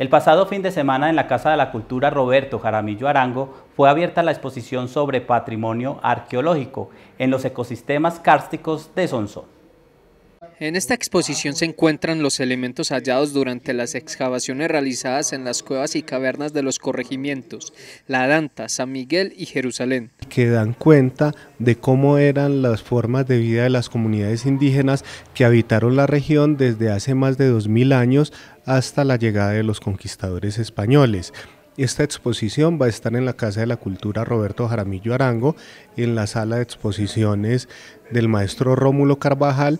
El pasado fin de semana en la Casa de la Cultura Roberto Jaramillo Arango fue abierta la exposición sobre patrimonio arqueológico en los ecosistemas kársticos de Sonsón. En esta exposición se encuentran los elementos hallados durante las excavaciones realizadas en las cuevas y cavernas de los corregimientos, La Danta, San Miguel y Jerusalén. Que dan cuenta de cómo eran las formas de vida de las comunidades indígenas que habitaron la región desde hace más de 2000 años hasta la llegada de los conquistadores españoles. Esta exposición va a estar en la Casa de la Cultura Roberto Jaramillo Arango, en la sala de exposiciones del maestro Rómulo Carvajal,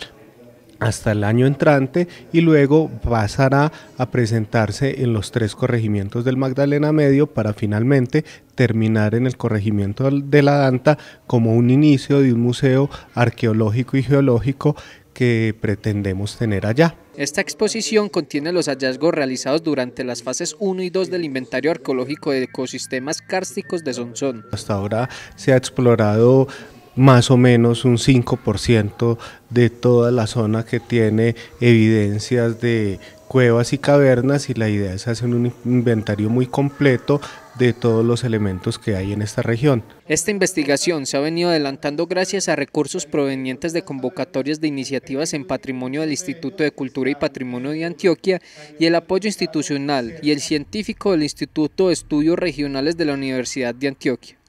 hasta el año entrante y luego pasará a presentarse en los tres corregimientos del Magdalena Medio para finalmente terminar en el corregimiento de la Danta como un inicio de un museo arqueológico y geológico que pretendemos tener allá. Esta exposición contiene los hallazgos realizados durante las fases 1 y 2 del inventario arqueológico de ecosistemas kársticos de Sonsón. Hasta ahora se ha explorado más o menos un 5% de toda la zona que tiene evidencias de cuevas y cavernas y la idea es hacer un inventario muy completo de todos los elementos que hay en esta región. Esta investigación se ha venido adelantando gracias a recursos provenientes de convocatorias de iniciativas en patrimonio del Instituto de Cultura y Patrimonio de Antioquia y el apoyo institucional y el científico del Instituto de Estudios Regionales de la Universidad de Antioquia.